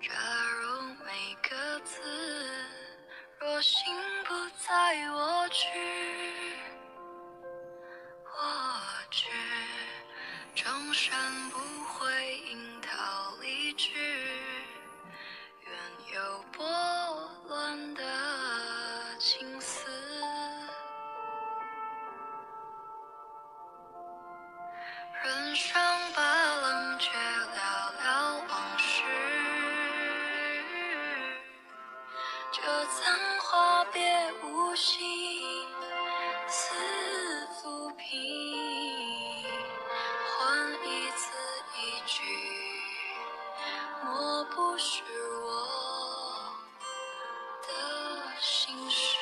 假如每个字，若心不在我去，我知终身不这残花别无心似浮萍换一字一句莫不是我的心事？